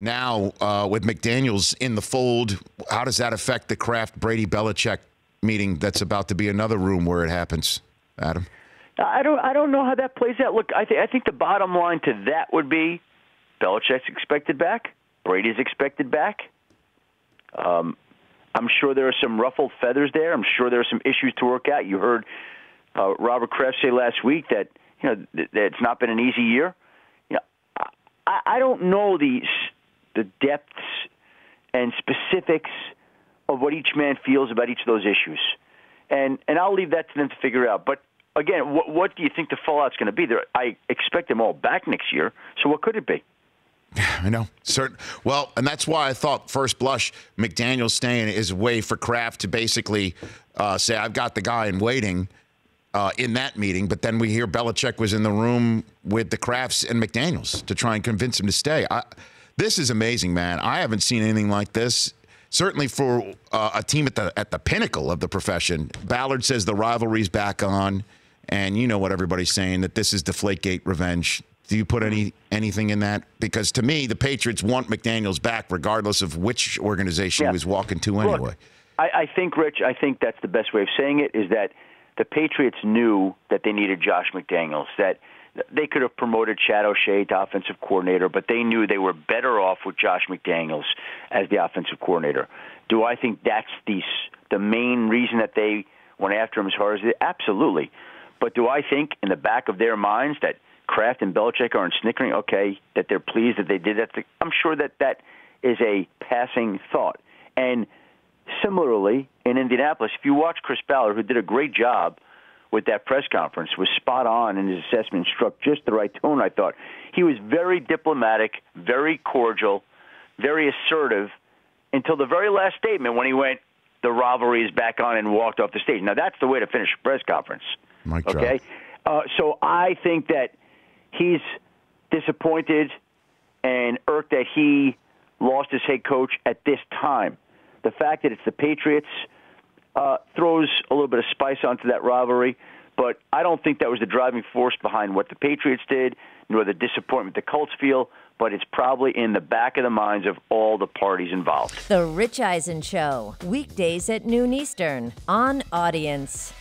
Now, uh, with McDaniels in the fold, how does that affect the Kraft Brady Belichick meeting that's about to be another room where it happens, Adam? I don't. I don't know how that plays out. Look, I think. I think the bottom line to that would be Belichick's expected back. Brady's expected back. Um, I'm sure there are some ruffled feathers there. I'm sure there are some issues to work out. You heard uh, Robert Kraft say last week that you know th- that it's not been an easy year. You know, I, I don't know the the depths and specifics of what each man feels about each of those issues, and and I'll leave that to them to figure out. But again, what, what do you think the fallout's going to be? There, I expect them all back next year. So what could it be? I know. Certain. Well, and that's why I thought first blush McDaniel staying is a way for Kraft to basically uh, say, "I've got the guy in waiting." Uh, in that meeting, but then we hear Belichick was in the room with the Krafts and McDaniels to try and convince him to stay. I, this is amazing, man. I haven't seen anything like this. Certainly for uh, a team at the at the pinnacle of the profession. Ballard says the rivalry's back on, and you know what everybody's saying that this is Deflategate revenge. Do you put any anything in that? Because to me, the Patriots want McDaniels back, regardless of which organization yeah. he was walking to anyway. Look, I, I think, Rich, I think that's the best way of saying it. Is that the Patriots knew that they needed Josh McDaniels. That they could have promoted Chad O'Shea to offensive coordinator, but they knew they were better off with Josh McDaniels as the offensive coordinator. Do I think that's the the main reason that they went after him as hard as they? Absolutely. But do I think in the back of their minds that Kraft and Belichick aren't snickering, okay, that they're pleased that they did that. I'm sure that that is a passing thought. And similarly, in Indianapolis, if you watch Chris Ballard, who did a great job with that press conference, was spot on and his assessment, struck just the right tone, I thought. He was very diplomatic, very cordial, very assertive until the very last statement when he went, the rivalry is back on and walked off the stage. Now, that's the way to finish a press conference. Mike okay? Uh, so I think that – he's disappointed and irked that he lost his head coach at this time. The fact that it's the Patriots uh, throws a little bit of spice onto that rivalry, but I don't think that was the driving force behind what the Patriots did, nor the disappointment the Colts feel. But it's probably in the back of the minds of all the parties involved. The Rich Eisen Show, weekdays at noon Eastern on Audience.